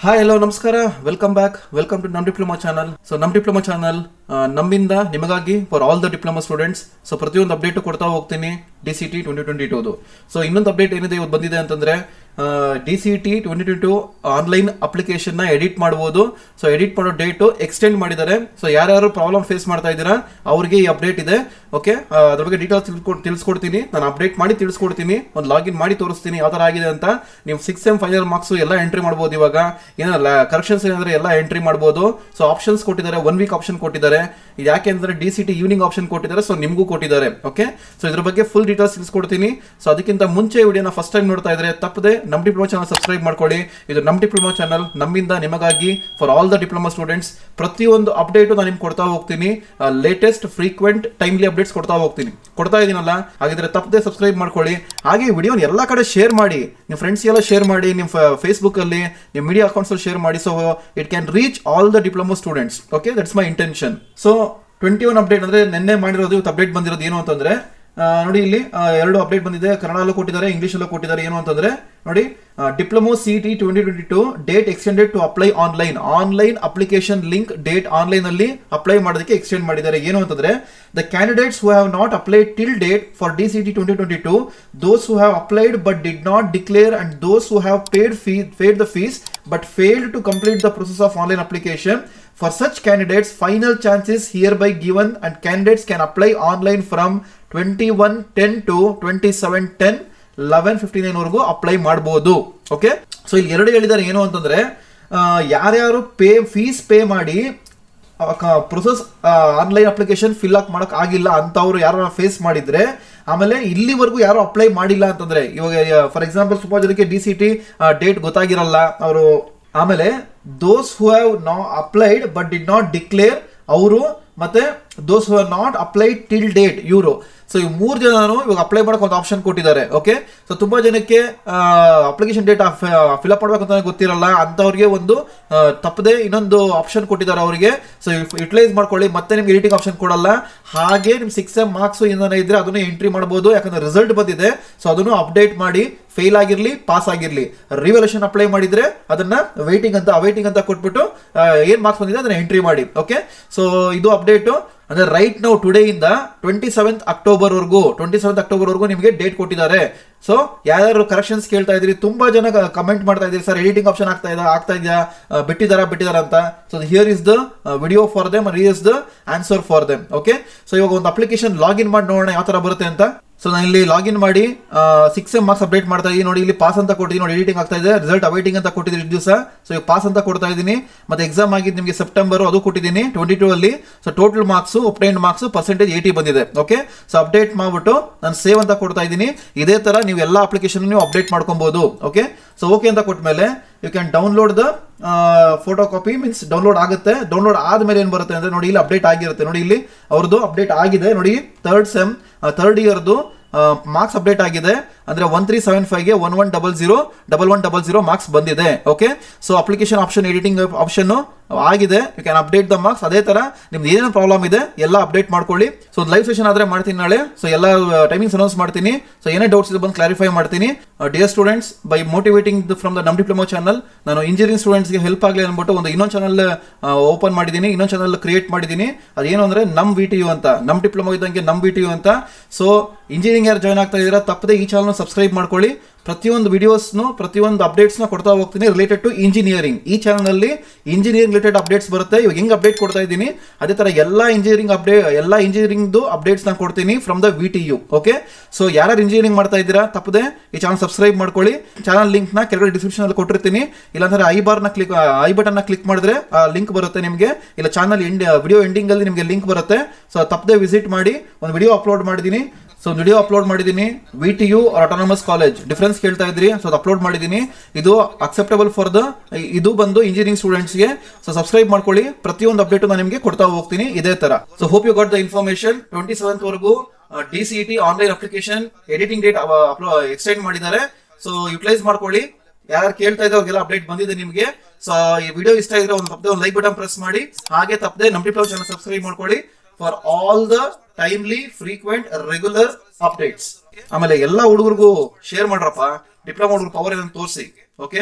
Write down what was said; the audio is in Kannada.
ಹಾಯ್ ಹಲೋ ನಮಸ್ಕಾರ. ವೆಲ್ಕಮ್ ಬ್ಯಾಕ್ ವೆಲ್ಕಮ್ ಟು ನಮ್ ಡಿಪ್ಲೊಮಾ ಚಾನಲ್ ಸೊ ನಮ್ ಡಿಪ್ಲೊಮಾ ಚಾನಲ್ ನಮ್ಮಿಂದ ನಿಮಗಾಗಿ for all the diploma students so ಪ್ರತಿಯೊಂದು ಅಪ್ಡೇಟ್ ಕೊಡ್ತಾ ಹೋಗ್ತೀನಿ D C T twenty twenty ಟೂದು so ಇನ್ನೊಂದು ಅಪ್ಡೇಟ್ ಏನಿದೆ ಇವತ್ತು ಬಂದಿದೆ ಅಂತಂದ್ರೆ D C T twenty twenty two online ಅಪ್ಲಿಕೇಶನ್ನ ಎಡಿಟ್ ಮಾಡಬಹುದು ಸೊ ಎಡಿಟ್ ಮಾಡೋ ಡೇಟು ಎಕ್ಸ್ಟೆಂಡ್ ಮಾಡಿದ್ದಾರೆ. ಸೊ ಯಾರ್ಯಾರು ಪ್ರಾಬ್ಲಮ್ ಫೇಸ್ ಮಾಡ್ತಾ ಇದ್ದೀರಾ, ಅವ್ರಿಗೆ ಈ ಅಪ್ಡೇಟ್ ಇದೆ. ಓಕೆ ಅದ್ರ ಬಗ್ಗೆ ಡೀಟೇಲ್ಸ್ ತಿಳಿಸ್ಕೊಡ್ತೀನಿ. ನಾನು ಅಪ್ಡೇಟ್ ಮಾಡಿ ತಿಳಿಸ್ಕೊಡ್ತೀನಿ. ಒಂದು ಲಾಗಿನ್ ಮಾಡಿ ತೋರಿಸ್ತೀನಿ ಯಾವ ಥರ ಆಗಿದೆ ಅಂತ. ನೀವು ಸಿಕ್ಸ್ ಎಂ ಫೈನಲ್ ಮಾರ್ಕ್ಸ್ ಎಲ್ಲ ಎಂಟ್ರಿ ಮಾಡ್ಬೋದು ಇವಾಗ. ಏನಾರ ಕರೆಕ್ಷನ್ಸ್ ಏನಾದರೆ ಎಲ್ಲ ಎಂಟ್ರಿ ಮಾಡ್ಬೋದು. ಸೊ ಆಪ್ಷನ್ಸ್ ಕೊಟ್ಟಿದ್ದಾರೆ. ಒನ್ ವೀಕ್ ಆಪ್ಷನ್ ಕೊಟ್ಟಿದ್ದಾರೆ. ಇದು ಯಾಕೆ ಅಂದ್ರೆ D C T evening option ಕೊಟ್ಟಿದ್ದಾರೆ ಸೊ ನಿಮಗೂ ಕೊಟ್ಟಿದ್ದಾರೆ ಓಕೆ ಸೊ ಇದ್ರ ಬಗ್ಗೆ ಫುಲ್ ಡೀಟೇಲ್ಸ್ ತಿಳಿಸ್ಕೊಡ್ತೀನಿ. ಸೊ ಅದಕ್ಕಿಂತ ಮುಂಚೆ ವಿಡಿಯೋನ ಫಸ್ಟ್ ಟೈಮ್ ನೋಡ್ತಾ ಇದ್ರೆ ತಪ್ಪದೆ ನಮ್ಮ ಡಿಪ್ಲೊಮಾ ಚಾನಲ್ ಸಬ್ಸ್ಕ್ರೈಬ್ ಮಾಡ್ಕೊಳ್ಳಿ. ಇದು ನಮ್ಮ ಡಿಪ್ಲೊಮಾ ಚಾನಲ್ ನಮ್ಮಿಂದ ನಿಮಗಾಗಿ for all the diploma students ಪ್ರತಿಯೊಂದು ಅಪ್ಡೇಟು ನಾನು ನಿಮ್ಗೆ ಕೊಡ್ತಾ ಹೋಗ್ತೀನಿ. ಲೇಟೆಸ್ಟ್ ಫ್ರೀಕ್ವೆಂಟ್ ಟೈಮ್ಲಿ ಅಪ್ಡೇಟ್ಸ್ ಕೊಡ್ತಾ ಹೋಗ್ತೀನಿ. ಕೊಡ್ತಾ ಇದೀನಲ್ಲ, ಹಾಗಿದ್ರೆ ತಪ್ಪದೆ ಸಬ್ಸ್ಕ್ರೈಬ್ ಮಾಡ್ಕೊಳ್ಳಿ. ಹಾಗೆ ವಿಡಿಯೋನ ಎಲ್ಲ ಕಡೆ ಶೇರ್ ಮಾಡಿ. ನಿಮ್ಮ ಫ್ರೆಂಡ್ಸ್ ಎಲ್ಲ ಶೇರ್ ಮಾಡಿ ನಿಮ್ಮ ಫೇಸ್ಬುಕ್ ಅಲ್ಲಿ ನಿಮ್ಮ ಮೀಡಿಯಾ ಅಕೌಂಟ್ಸ್ ಅಲ್ಲಿ ಶೇರ್ ಮಾಡಿ so it can reach all the diploma students okay that's my intention so twenty one update ಅಂದ್ರೆ ನಿನ್ನೆ ಮಾಡಿರೋದು, ಇವತ್ತು ಅಪ್ಡೇಟ್ ಬಂದಿರೋದು ಏನು ಅಂತಂದ್ರೆ ನೋಡಿ ಇಲ್ಲಿ ಎರಡು ಅಪ್ಡೇಟ್ ಬಂದಿದೆ. ಕನ್ನಡಲ್ಲೂ ಕೊಟ್ಟಿದ್ದಾರೆ, ಇಂಗ್ಲೀಷಲ್ಲೂ ಕೊಟ್ಟಿದ್ದಾರೆ, ಏನು ಅಂತಂದ್ರೆ, ನೋಡಿ diploma C T twenty twenty two date extended to apply online online application link date online ಅಲ್ಲಿ ಅಪ್ಲೈ ಮಾಡೋದಕ್ಕೆ ಎಕ್ಸ್ಟೆಂಡ್ ಮಾಡಿದ್ದಾರೆ. ಏನು ಅಂತಂದ್ರೆ the candidates who have not applied till date for D C T twenty twenty two those who have applied but did not declare and those who have paid fee paid the fees but failed to complete the process of online application For such candidates, final chance is hereby given and candidates can apply online from 2110 to 2710 1159 ವರೆಗೂ ಅಪ್ಲೈ ಮಾಡಬಹುದು ಓಕೆ ಸೊ ಇಲ್ಲಿ ಎರಡು ಹೇಳಿದ್ದಾರೆ. ಏನು ಅಂತಂದ್ರೆ ಯಾರ್ಯಾರು ಪೇ ಫೀಸ್ ಪೇ ಮಾಡಿ process online application fill up ಮಾಡಕ್ ಆಗಿಲ್ಲ ಅಂತವ್ರು ಯಾರು ಫೇಸ್ ಮಾಡಿದ್ರೆ ಆಮೇಲೆ ಇಲ್ಲಿವರೆಗೂ ಯಾರು ಅಪ್ಲೈ ಮಾಡಿಲ್ಲ ಅಂತಂದ್ರೆ ಇವಾಗ ಫಾರ್ ಎಕ್ಸಾಂಪಲ್ ಸುಮಾರು ಜನಕ್ಕೆ ಡಿ ಸಿ ಟಿ ಡೇಟ್ ಗೊತ್ತಾಗಿರಲ್ಲ ಅವರು ಆಮೇಲೆ those who have not applied but did not declare ಅವರು ಮತ್ತೆ those who not applied till date ಇವರು ಸೊ ಈ ಮೂರು ಜನನು ಇವಾಗ ಅಪ್ಲೈ ಮಾಡೋಕೆ ಒಂದು ಆಪ್ಷನ್ ಕೊಟ್ಟಿದ್ದಾರೆ ಓಕೆ ಸೊ ತುಂಬ ಜನಕ್ಕೆ ಅಪ್ಲಿಕೇಶನ್ ಡೇಟ್ ಫಿಲಪ್ ಮಾಡಬೇಕು ಅಂತ ಗೊತ್ತಿರಲ್ಲ ಅಂಥವ್ರಿಗೆ ಒಂದು ತಪ್ಪದೆ ಇನ್ನೊಂದು ಆಪ್ಷನ್ ಕೊಟ್ಟಿದ್ದಾರೆ ಅವರಿಗೆ. ಸೊ ಯುಟಿಲೈಸ್ ಮಾಡ್ಕೊಳ್ಳಿ, ಮತ್ತೆ ನಿಮ್ಗೆ ಎಡಿಟಿಂಗ್ ಆಪ್ಷನ್ ಕೊಡಲ್ಲ. ಹಾಗೆ ನಿಮ್ಮ ಸಿಕ್ಸ್ ಎಂ ಮಾರ್ಕ್ಸ್ ಏನಾರ ಇದ್ರೆ ಅದನ್ನು ಎಂಟ್ರಿ ಮಾಡಬಹುದು ಯಾಕಂದ್ರೆ ರಿಸಲ್ಟ್ ಬಂದಿದೆ. ಸೊ ಅದನ್ನು ಅಪ್ಡೇಟ್ ಮಾಡಿ ಫೇಲ್ ಆಗಿರಲಿ ಪಾಸ್ ಆಗಿರಲಿ. ರಿವಲ್ಯೂಷನ್ ಅಪ್ಲೈ ಮಾಡಿದ್ರೆ ಅದನ್ನ ವೈಟಿಂಗ್ ಅಂತ ಅವೈಟಿಂಗ್ ಅಂತ ಕೊಟ್ಬಿಟ್ಟು ಏನ್ ಮಾರ್ಕ್ಸ್ ಬಂದಿದೆ ಅದನ್ನ ಎಂಟ್ರಿ ಮಾಡಿ ಓಕೆ ಸೊ ಇದು ಅಪ್ಡೇಟ್ ಅಂದ್ರೆ ರೈಟ್ ನಾವು ಇಂದ ಟ್ವೆಂಟಿ ಸೆವೆಂತ್ ಅಕ್ಟೋಬರ್ ವರ್ಗೂ ಟ್ವೆಂಟಿ ಸೆವೆಂತ್ ಅಕ್ಟೋಬರ್ ವರ್ಗೂ ನಿಮಗೆ ಡೇಟ್ ಕೊಟ್ಟಿದ್ದಾರೆ. ಸೊ ಯಾರ್ಯಾರು ಕರೆಕ್ಷನ್ಸ್ ಕೇಳ್ತಾ ಇದ್ರಿ ತುಂಬಾ ಜನ ಕಮೆಂಟ್ ಮಾಡ್ತಾ ಇದ್ರಿ ಸರ್ ಎಡಿಟಿಂಗ್ ಆಪ್ಷನ್ ಆಗ್ತಾ ಇದೆ ಆಗ್ತಾ ಇದೆಯಾ? ಬಿಟ್ಟಿದಾರಾ ಬಿಟ್ಟಿದಾರ ಅಂತ? So here is the video for them here is the answer for them okay so ಇವಾಗ ಒಂದು ಅಪ್ಲಿಕೇಶನ್ ಲಾಗಿನ್ ಮಾಡಿ ನೋಡೋಣ, ಯಾವ ತರ ಬರುತ್ತೆ ಅಂತ. ಸೊ ನಾನು ಇಲ್ಲಿ ಲಾಗಿನ್ ಮಾಡಿ ಸಿಕ್ಸ್ ಎಂ ಮಾರ್ಕ್ಸ್ ಅಪ್ಡೇಟ್ ಮಾಡ್ತಾ ಇದ್ದೀನಿ ನೋಡಿ, ಇಲ್ಲಿ ಪಾಸ್ ಅಂತ ಕೊಟ್ಟಿದ್ದೀನಿ ನೋಡಿ ಎಡಿಟಿಂಗ್ ಆಗ್ತಾ ಇದೆ. ರಿಸಲ್ಟ್ ಅವೈಟಿಂಗ್ ಅಂತ ಕೊಟ್ಟಿದ್ದೀನಿ ದಿವಸ. ಸೊ ಈಗ ಪಾಸ್ ಅಂತ ಕೊಡ್ತಾ ಇದ್ದೀನಿ ಮತ್ತೆ ಎಕ್ಸಾಮ್ ಆಗಿದ್ದು ನಿಮಗೆ ಸೆಪ್ಟೆಂಬರ್ ಅದು ಕೊಟ್ಟಿದ್ದೀನಿ ಟ್ವೆಂಟಿ ಟೂ ಅಲ್ಲಿ. So total marks obtained marks percentage eighty ಬಂದಿದೆ. ಓಕೆ ಸೊ ಅಪ್ಡೇಟ್ ಮಾಡ್ಬಿಟ್ಟು ನಾನು ಸೇವ್ ಅಂತ ಕೊಡ್ತಾ ಇದ್ದೀನಿ ಇದೇ ತರ ನೀವು ಎಲ್ಲ ಅಪ್ಲಿಕೇಶನ್ ನೀವು ಅಪ್ಡೇಟ್ ಮಾಡ್ಕೊಬಹುದು ಓಕೆ ಸೊ ಓಕೆ ಅಂತ ಕೊಟ್ಮೇಲೆ you can download the photo copy means download ಆಗುತ್ತೆ. ಡೌನ್ಲೋಡ್ ಆದ್ಮೇಲೆ ಏನು ಬರುತ್ತೆ ಅಂದರೆ ನೋಡಿ, ಇಲ್ಲಿ ಅಪ್ಡೇಟ್ ಆಗಿರುತ್ತೆ. ನೋಡಿ ಇಲ್ಲಿ ಅವ್ರದ್ದು ಅಪ್ಡೇಟ್ ಆಗಿದೆ. ನೋಡಿ ತರ್ಡ್ ಸೆಮ್ ಥರ್ಡ್ ಇಯರ್ದು ಮಾರ್ಕ್ಸ್ ಅಪ್ಡೇಟ್ ಆಗಿದೆ. ಅಂದ್ರೆ one three seven ಫೈವ್ಗೆ one one double zero double one double zero marks ಬಂದಿದೆ okay so application option editing option ಆಗಿದೆ. You can update the marks ಅದೇ ತರ ನಿಮ್ದು ಏನೇನು ಪ್ರಾಬ್ಲಮ್ ಇದೆ, ಎಲ್ಲ ಅಪ್ಡೇಟ್ ಮಾಡ್ಕೊಳ್ಳಿ. ಸೊ ಲೈವ್ ಸೆಷನ್ ಆದ್ರೆ ಮಾಡ್ತೀನಿ ನಾಳೆ. ಸೊ ಎಲ್ಲ ಟೈಮಿಂಗ್ಸ್ ಅನೌನ್ಸ್ ಮಾಡ್ತೀನಿ. ಸೊ ಏನೇ ಡೌಟ್ಸ್ ಇದೆ ಬಂದು ಕ್ಲಾರಿಫೈ ಮಾಡ್ತೀನಿ. Dear students bye motivating from the ನಮ್ ಡಿಪ್ಲೊಮಾ ಚಾನಲ್ ನಾನು ಇಂಜಿನಿಯರಿಂಗ್ ಸ್ಟೂಡೆಂಟ್ಸ್ಗೆ ಹೆಲ್ಪ್ ಆಗಲಿ ಅಂದ್ಬಿಟ್ಟು ಒಂದು ಇನ್ನೊಂದು ಚಾನಲ್ ಓಪನ್ ಮಾಡಿದ್ದೀನಿ, ಇನ್ನೊಂದು ಚಾನಲ್ ಕ್ರಿಯೇಟ್ ಮಾಡಿದ್ದೀನಿ. ಅದೇನು ಅಂದ್ರೆ ನಮ್ ವಿ ಟಿ ಯು ಅಂತ. ನಮ್ ಡಿಪ್ಲೊಮಾ ಇದ್ದಂಗೆ ನಮ್ ವಿ ಟಿ ಅಂತ. ಸೊ ಇಂಜಿನಿಯರಿಂಗ್ ಯಾರು ಜಾಯ್ನ್ ಆಗ್ತಾ ಇದ್ದೀರಾ, ತಪ್ಪದೆ ಈ ಚಾನಲ್ ಸಬ್ಸ್ಕ್ರೈಬ್ ಮಾಡ್ಕೊಳ್ಳಿ. ಪ್ರತಿಯೊಂದು ವಿಡಿಯೋಸ್ನು ಪ್ರತಿಯೊಂದು ಅಪ್ಡೇಟ್ಸ್ನ ಕೊಡ್ತಾ ಹೋಗ್ತೀನಿ ರಿಲೇಟೆಡ್ ಟು ಇಂಜಿನಿಯರಿಂಗ್ ಈ ಚಾನಲಲ್ಲಿ ಇಂಜಿನಿಯರಿಂಗ್ ರಿಲೇಟೆಡ್ ಅಪ್ಡೇಟ್ಸ್ ಬರುತ್ತೆ. ಇವಾಗ ಹೆಂಗೆ ಅಪ್ಡೇಟ್ ಕೊಡ್ತಾ ಇದ್ದೀನಿ? ಅದೇ ಥರ ಎಲ್ಲ ಇಂಜಿನಿಯರಿಂಗ್ ಅಪ್ಡೇಟ್ ಎಲ್ಲ ಇಂಜಿನಿಯರಿಂಗ್ದು ಅಪ್ಡೇಟ್ಸ್ ನಾನು ಕೊಡ್ತೀನಿ from the V T U okay so ಯಾರು ಇಂಜಿನಿಯರಿಂಗ್ ಮಾಡ್ತಾ ಇದ್ದೀರಾ, ತಪ್ಪದೆ ಈ ಚಾನಲ್ ಸಬ್ಸ್ಕ್ರೈಬ್ ಮಾಡ್ಕೊಳ್ಳಿ. ಚಾನಲ್ ಲಿಂಕ್ನ ಕೆಳಗಡೆ ಡಿಸ್ಕ್ರಿಪ್ಷನಲ್ಲಿ ಕೊಟ್ಟಿರ್ತೀನಿ. ಇಲ್ಲಾಂದ್ರೆ ಐ ಬಾರ್ನ ಕ್ಲಿಕ್ ಐ ಬಟನ್ನ ಕ್ಲಿಕ್ ಮಾಡಿದ್ರೆ, ಆ ಲಿಂಕ್ ಬರುತ್ತೆ ನಿಮಗೆ. ಇಲ್ಲ ಚಾನಲ್ ಎಂಡ್ ವಿಡಿಯೋ ಎಂಡಿಂಗಲ್ಲಿ ನಿಮಗೆ ಲಿಂಕ್ ಬರುತ್ತೆ. ಸೊ ತಪ್ಪದೆ ವಿಸಿಟ್ ಮಾಡಿ, ಒಂದು ವಿಡಿಯೋ ಅಪ್ಲೋಡ್ ಮಾಡಿದ್ದೀನಿ ಸೊ ವಿಡಿಯೋ ಅಪ್ಲೋಡ್ ಮಾಡಿದ್ದೀನಿ. V T U autonomous college difference ಕೇಳ್ತಾ ಇದ್ರಿ? ಸೊ ಅದು ಅಪ್ಲೋಡ್ ಮಾಡಿದ್ದೀನಿ. ಇದು ಅಕ್ಸೆಪ್ಟಬಲ್ ಫಾರ್ ದ ಇದು ಬಂದು ಇಂಜಿನಿಯರಿಂಗ್ ಸ್ಟೂಡೆಂಟ್ಸ್ಗೆ ಸೊ ಸಬ್ಸ್ಕ್ರೈಬ್ ಮಾಡ್ಕೊಳ್ಳಿ. ಪ್ರತಿಯೊಂದು ಅಪ್ಡೇಟ್ ನಾನು ನಿಮಗೆ ಕೊಡ್ತಾ ಹೋಗ್ತೀನಿ. ಇದೇ ತರ. So hope you got the information twenty seventh ವರೆಗೂ D C T online application editing date extend ಮಾಡಿದ್ದಾರೆ. ಸೊ ಯುಟಿಲೈಸ್ ಮಾಡ್ಕೊಳ್ಳಿ. ಯಾರು ಕೇಳ್ತಾ ಇದ್ದಾರೆ, ಅವ್ರಿಗೆಲ್ಲ ಅಪ್ಡೇಟ್ ಬಂದಿದೆ ನಿಮಗೆ. ಸೊ ಈ ವಿಡಿಯೋ ಇಷ್ಟ ಇದ್ರೆ ಒಂದು ತಪ್ಪದೆ ಒಂದು ಲೈಕ್ ಬಟನ್ ಪ್ರೆಸ್ ಮಾಡಿ. ಹಾಗೆ ತಪ್ಪದೆ ನಮ್ಮ ಟಿಪ್ಲೋ ಚಾನಲ್ ಸಬ್ಸ್ಕ್ರೈಬ್ ಮಾಡ್ಕೊಳ್ಳಿ. For all the timely frequent regular updates ಆಮೇಲೆ ಎಲ್ಲಾ ಹುಡುಗರಿಗೂ ಶೇರ್ ಮಾಡ್ರಪ್ಪ. ಡಿಪ್ಲೊಮಾ ಹುಡುಗರು ಪವರ್ ಏನಂತ ತೋರಿಸಿ. ಓಕೆ